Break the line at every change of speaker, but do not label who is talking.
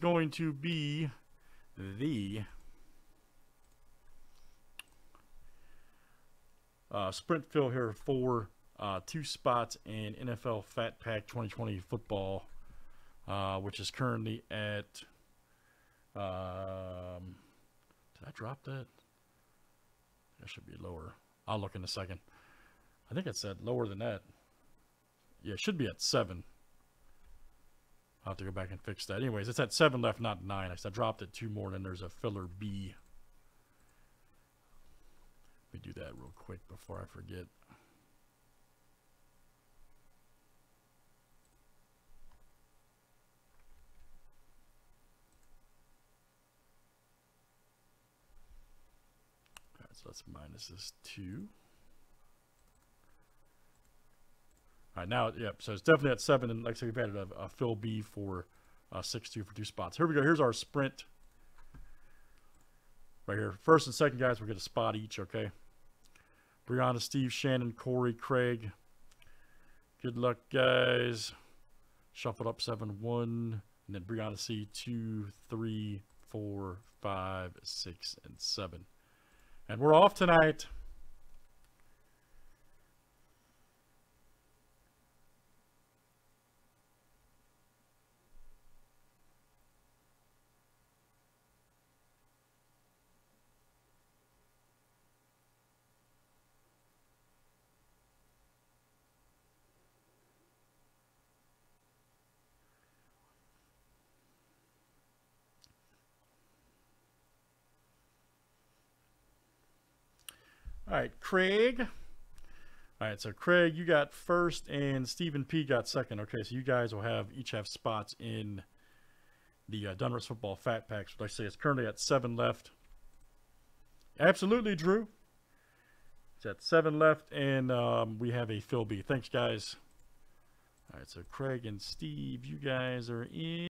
going to be the uh, sprint fill here for uh, two spots in NFL Fat Pack 2020 football, uh, which is currently at. Um, did I drop that? That should be lower. I'll look in a second. I think it said lower than that. Yeah, it should be at seven. I'll have to go back and fix that. Anyways, it's at seven left, not nine. I dropped it two more, and there's a filler B. Let me do that real quick before I forget. All right, so let's minus this two. All right, now, yep, so it's definitely at seven, and like I said, we've added a, a fill B for uh, six two for two spots. Here we go. Here's our sprint. Right here. First and second guys, we'll get a spot each, okay? Brianna, Steve, Shannon, Corey, Craig. Good luck, guys. Shuffled up 7 1. And then Brianna C 2, 3, 4, 5, 6, and 7. And we're off tonight. All right, Craig. All right, so Craig, you got first, and Stephen P got second. Okay, so you guys will have each have spots in the uh, Donruss Football Fat Packs. Like I say, it's currently at seven left. Absolutely, Drew. It's at seven left, and um, we have a fill B. Thanks, guys. All right, so Craig and Steve, you guys are in.